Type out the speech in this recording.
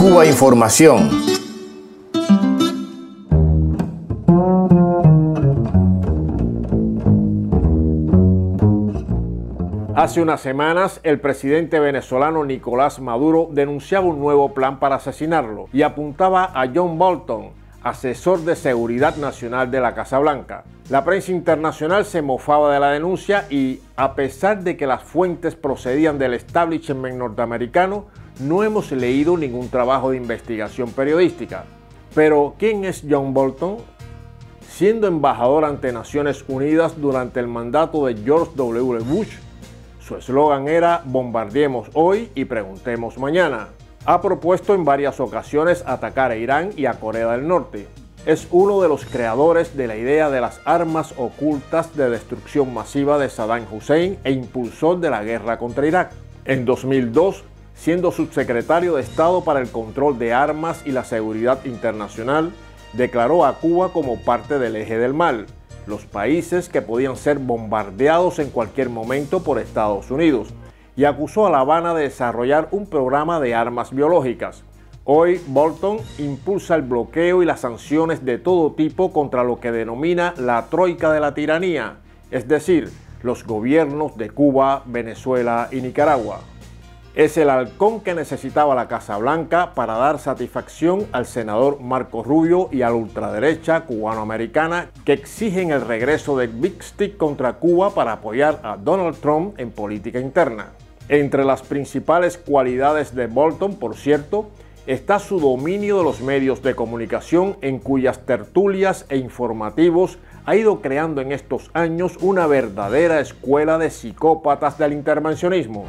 Cuba Información. Hace unas semanas, el presidente venezolano Nicolás Maduro denunciaba un nuevo plan para asesinarlo y apuntaba a John Bolton, asesor de seguridad nacional de la Casa Blanca. La prensa internacional se mofaba de la denuncia y, a pesar de que las fuentes procedían del establishment norteamericano, no hemos leído ningún trabajo de investigación periodística. Pero, ¿quién es John Bolton? Siendo embajador ante Naciones Unidas durante el mandato de George W. Bush, su eslogan era Bombardeemos hoy y preguntemos mañana. Ha propuesto en varias ocasiones atacar a Irán y a Corea del Norte. Es uno de los creadores de la idea de las armas ocultas de destrucción masiva de Saddam Hussein e impulsor de la guerra contra Irak. En 2002, siendo subsecretario de Estado para el Control de Armas y la Seguridad Internacional, declaró a Cuba como parte del eje del mal, los países que podían ser bombardeados en cualquier momento por Estados Unidos, y acusó a La Habana de desarrollar un programa de armas biológicas. Hoy Bolton impulsa el bloqueo y las sanciones de todo tipo contra lo que denomina la troika de la tiranía, es decir, los gobiernos de Cuba, Venezuela y Nicaragua es el halcón que necesitaba la Casa Blanca para dar satisfacción al senador Marco Rubio y a la ultraderecha cubanoamericana que exigen el regreso del Big Stick contra Cuba para apoyar a Donald Trump en política interna. Entre las principales cualidades de Bolton, por cierto, está su dominio de los medios de comunicación en cuyas tertulias e informativos ha ido creando en estos años una verdadera escuela de psicópatas del intervencionismo.